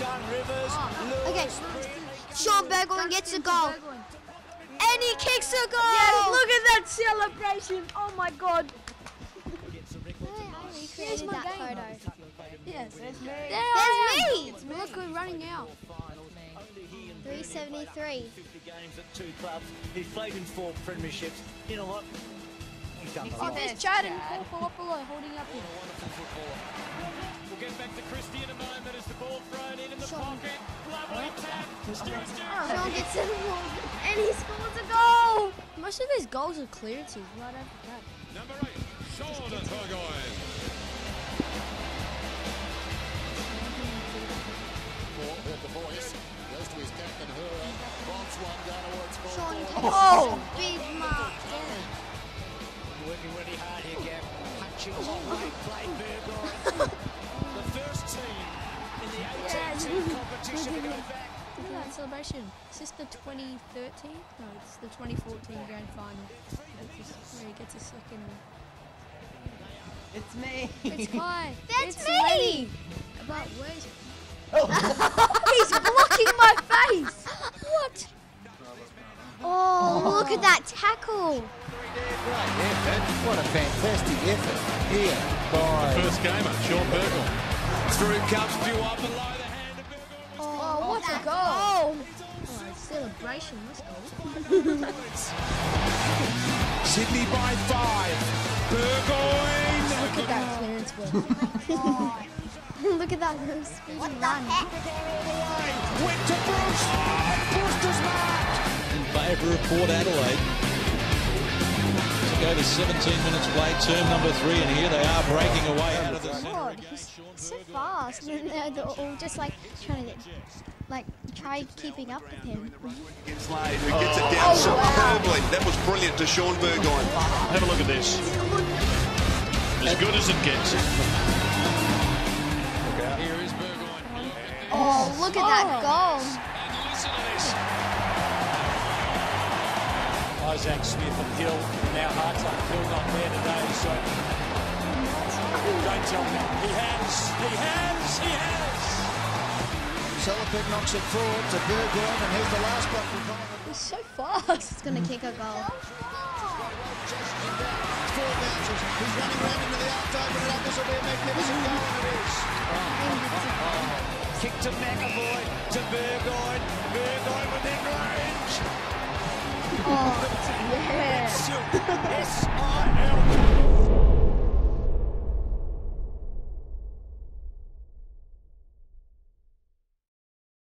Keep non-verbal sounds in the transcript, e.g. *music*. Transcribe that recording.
Ah, okay, Shaun Burgoyne gets a goal. And he kicks a goal! Yes, look at that celebration. Oh my god. Here's my that game. photo. Yes, there's me. There's me! Look, we're running out. 373. 50 games at two clubs. He's played in four premierships. You know what? He's done Oh, well. there's Chad and Paul Filipolo holding up here. We'll get back to Christie in a moment pocket. Lovely tap. Stuart Shaun gets it and he scores a goal! Most of his goals are clearances right after that. Number eight, Shaun Burgoyne. The voice. Goes to his captain, Hura. Bonds one going towards goal. Shaun takes Oh. a big mark. Working really hard here, Gav. Punching oh hot weight, played Burgoyne. Look at that celebration. Is this the 2013? No, it's the 2014 grand final. That's where he gets a second. It's me. It's *laughs* Kai. That's it's me! Lenny. But where's... *laughs* He's blocking my face! What? Oh, look at that tackle. Great effort. What a fantastic effort here by The First gamer, Shaun Burgoyne. Through comes Dewar below celebration, let's go. Sydney by five. Burgoyne. Look at that clearance work. *laughs* Oh *laughs* look at that little speedy run. Went to Bruce. Bruce does mark. in favour of Port Adelaide. To go to 17 minutes play, term number three, and here they are breaking away out of the centre God, again. he's so fast. And they're, they're all just like trying to get, like, try keeping up with him. Gets laid, who gets it down oh, superbly. That was brilliant to Shaun Burgoyne. Have a look at this. As good as it gets. Here is Burgoyne. Oh, look at that oh. goal. Isaac Smith and Hill. Now Hartley Hill not there today, so don't tell me. He has, he has, he has. Salopek knocks it forward to Burgoyne, and here's the last block for Collingwood. He's so fast. He's going to kick a goal. Four bounces. He's running round into the arc to it up. This will be a magnificent goal, and it is. Kick to McEvoy, to Burgoyne. Burgoyne within range.